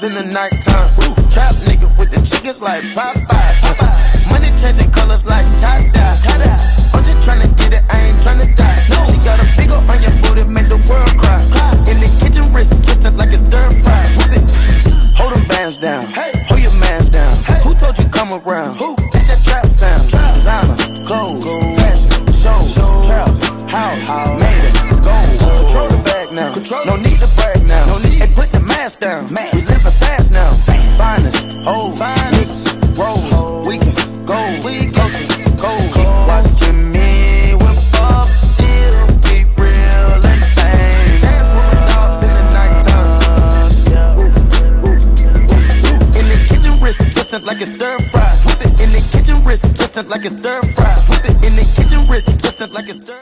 dogs in the nighttime. Trap nigga with the chickens like Popeye. Money changing colors like tie-dye. I'm just tryna get it, I ain't tryna die. She got a big on your booty, make the world cry. In the kitchen, wrist kissed it like it's stir fry. Whip it. Hold them bands down. Hey. Hold your mans down. Who told you come around? Who? That's that trap sound. Designer, clothes, fashion, shows, trap, house, made it, gold. Control the bag now. No need to brag now. No need. Hey, put the mask down. We we go, go. Keep watching me with Bob still real. Dance with my dogs in the nighttime. In the kitchen, wrist like it's stir fry. Whip it in the kitchen, wrist twisted like it's stir fry. Whip it in the kitchen, wrist twisted like it's stir.